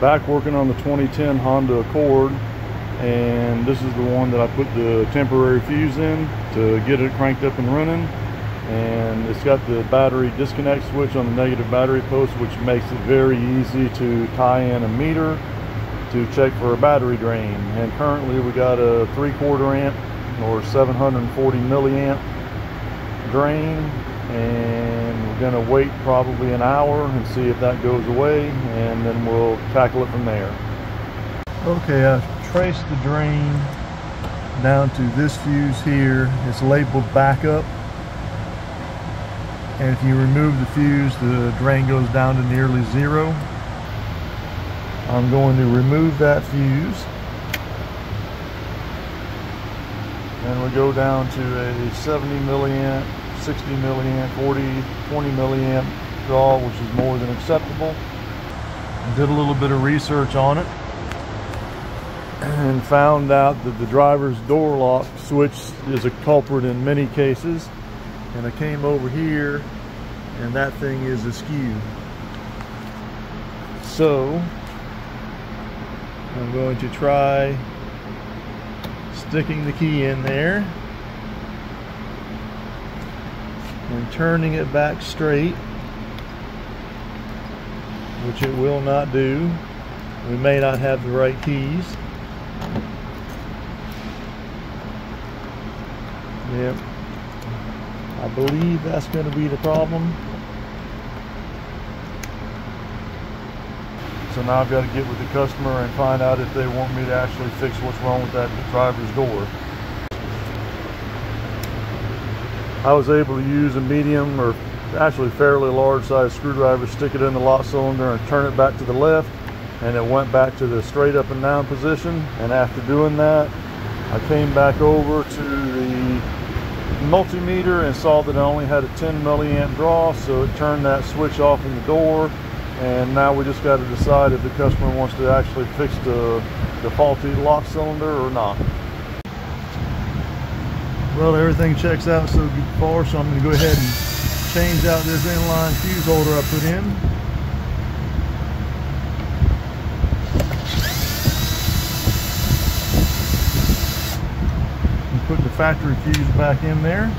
back working on the 2010 Honda Accord and this is the one that I put the temporary fuse in to get it cranked up and running. And it's got the battery disconnect switch on the negative battery post which makes it very easy to tie in a meter to check for a battery drain. And currently we got a three quarter amp or 740 milliamp drain and we're going to wait probably an hour and see if that goes away and then we'll tackle it from there. Okay I've traced the drain down to this fuse here. It's labeled backup. And if you remove the fuse the drain goes down to nearly zero. I'm going to remove that fuse. And we go down to a 70 milliamp 60 milliamp 40 20 milliamp draw which is more than acceptable. I did a little bit of research on it and found out that the driver's door lock switch is a culprit in many cases. And I came over here and that thing is askew. So I'm going to try sticking the key in there and turning it back straight which it will not do. We may not have the right keys. Yep. I believe that's going to be the problem. So now I've got to get with the customer and find out if they want me to actually fix what's wrong with that driver's door. I was able to use a medium or actually fairly large size screwdriver, stick it in the lock cylinder and turn it back to the left. And it went back to the straight up and down position. And after doing that I came back over to the multimeter and saw that I only had a 10 milliamp draw. So it turned that switch off in the door. And now we just got to decide if the customer wants to actually fix the, the faulty lock cylinder or not. Well, everything checks out so far, so I'm going to go ahead and change out this inline fuse holder I put in. And put the factory fuse back in there.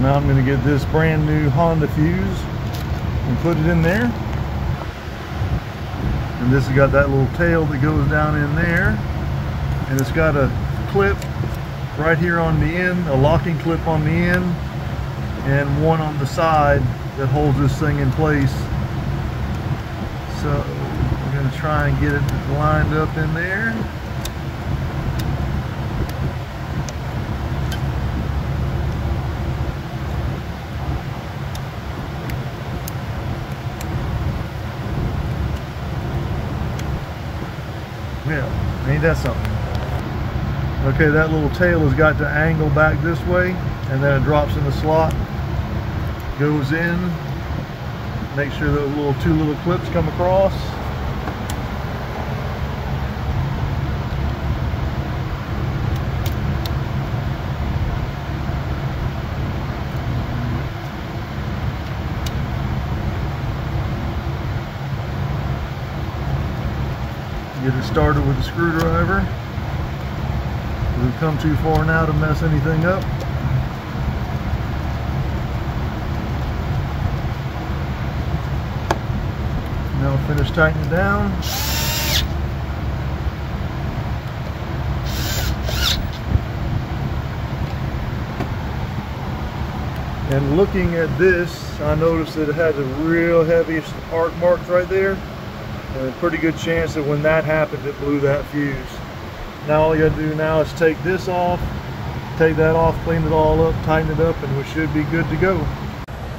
Now I'm going to get this brand new Honda fuse and put it in there. And this has got that little tail that goes down in there. And it's got a clip right here on the end, a locking clip on the end, and one on the side that holds this thing in place. So going to try and get it lined up in there. Yeah, ain't that something? Okay, that little tail has got to angle back this way and then it drops in the slot, goes in, make sure those little two little clips come across. Get it started with a screwdriver. We've come too far now to mess anything up. Now finish tightening it down. And looking at this, I noticed that it has a real heavy arc marks right there. And pretty good chance that when that happened, it blew that fuse. Now all you gotta do now is take this off, take that off, clean it all up, tighten it up, and we should be good to go.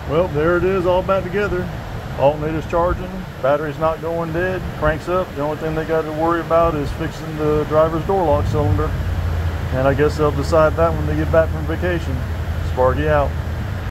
Well, there it is all back together. Alternator's charging, battery's not going dead, cranks up. The only thing they got to worry about is fixing the driver's door lock cylinder. And I guess they'll decide that when they get back from vacation. Sparky out.